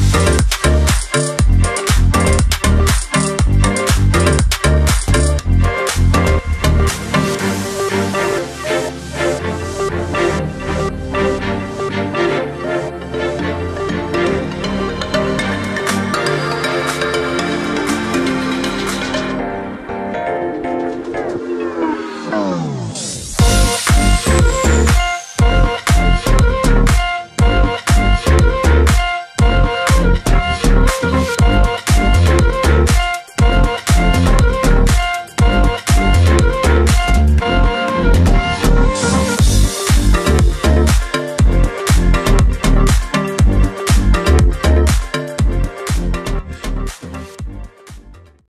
Bye.